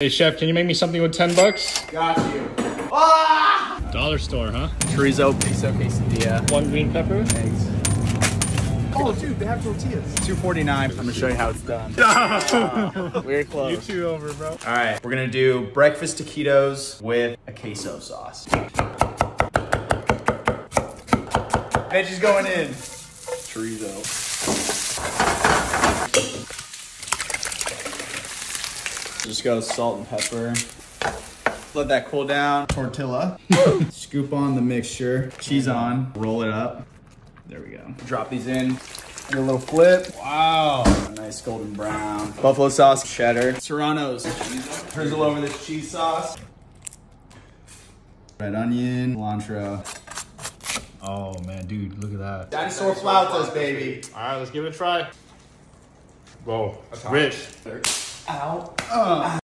Hey chef, can you make me something with 10 bucks? Got you. Ah! Dollar store, huh? Chorizo, queso, quesadilla, One green pepper. eggs. Oh, dude, they have tortillas. 249. I'm gonna show you how it's done. We're close. You two over, bro. All right, we're gonna do breakfast taquitos with a queso sauce. Veggies going in. Chorizo. Just go salt and pepper. Let that cool down. Tortilla. Scoop on the mixture. Cheese on. Roll it up. There we go. Drop these in. Do a little flip. Wow. Nice golden brown. Buffalo sauce, cheddar. Serrano's. Drizzle over this cheese sauce. Red onion, cilantro. Oh man, dude, look at that. Dinosaur flautas, baby. All right, let's give it a try. Whoa, rich. Ow. Uh.